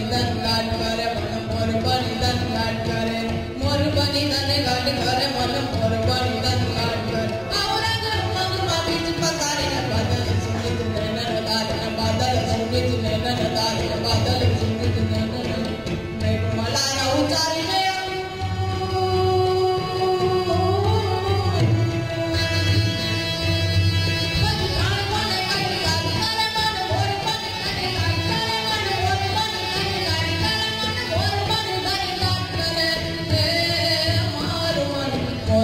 બલિદાન લાટ કરે મન મોર બલિદાન લાટ કરે મોર બલિદાન ઘાટ કરે મન મોર બલિદાન લાટ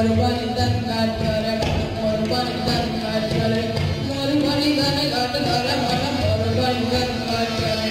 மறுபனிதன் காற்றரை மறுபனிதன் காற்றரை மறுபனிதன் காற்றரை மனம் மறுபனிதன் காற்றரை